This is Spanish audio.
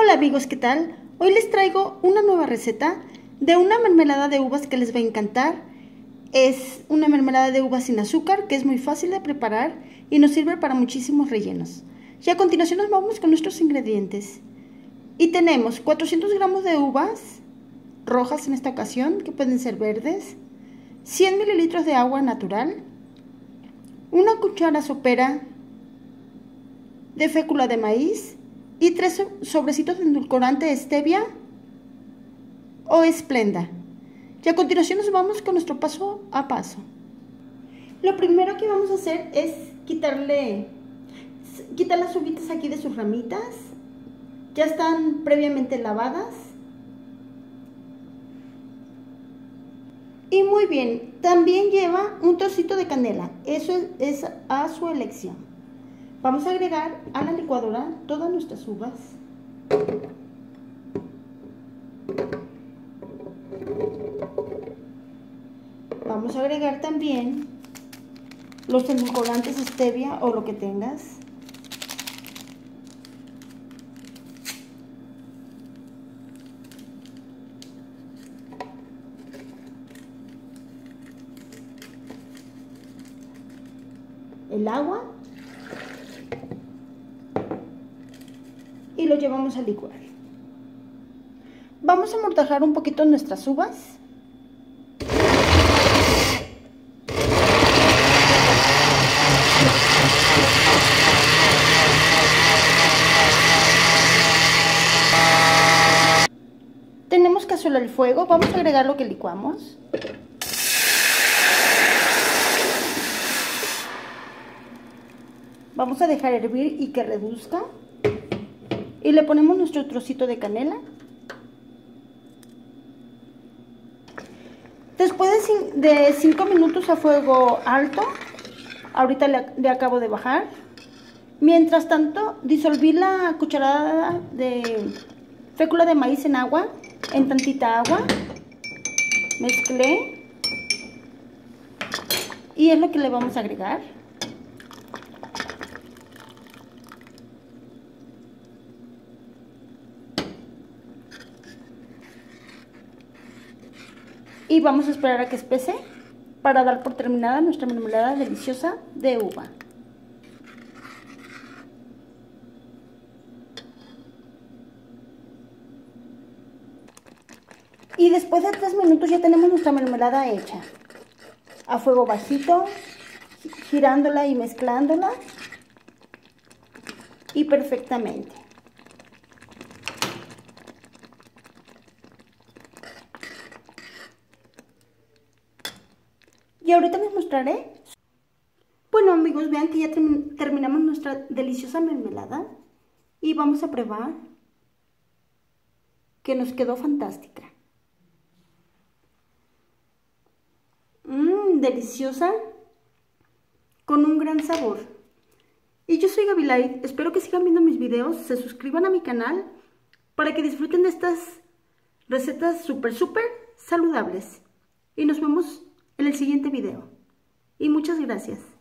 Hola amigos, ¿qué tal? Hoy les traigo una nueva receta de una mermelada de uvas que les va a encantar. Es una mermelada de uvas sin azúcar que es muy fácil de preparar y nos sirve para muchísimos rellenos. Y a continuación nos vamos con nuestros ingredientes. Y tenemos 400 gramos de uvas rojas en esta ocasión, que pueden ser verdes, 100 mililitros de agua natural, una cuchara sopera de fécula de maíz, y tres sobrecitos de endulcorante stevia o esplenda. Y a continuación nos vamos con nuestro paso a paso. Lo primero que vamos a hacer es quitarle, quitar las uvitas aquí de sus ramitas. Ya están previamente lavadas. Y muy bien, también lleva un trocito de canela. Eso es a su elección. Vamos a agregar a la licuadora todas nuestras uvas. Vamos a agregar también los endulcorantes stevia o lo que tengas. El agua y lo llevamos a licuar. Vamos a mortajar un poquito nuestras uvas. Tenemos cazuela al fuego, vamos a agregar lo que licuamos. Vamos a dejar hervir y que reduzca y le ponemos nuestro trocito de canela. Después de 5 minutos a fuego alto, ahorita le, acabo de bajar. Mientras tanto, disolví la cucharada de fécula de maíz en agua, en tantita agua. Mezclé. Y es lo que le vamos a agregar. Y vamos a esperar a que espese para dar por terminada nuestra mermelada deliciosa de uva. Y después de tres minutos ya tenemos nuestra mermelada hecha. A fuego bajito, girándola y mezclándola. Y perfectamente. Y ahorita les mostraré. Bueno amigos, vean que ya terminamos nuestra deliciosa mermelada. Y vamos a probar que nos quedó fantástica. Mmm, deliciosa. Con un gran sabor. Y yo soy Gabilay. Espero que sigan viendo mis videos. Se suscriban a mi canal para que disfruten de estas recetas súper, súper saludables. Y nos vemos siguiente video. Y muchas gracias.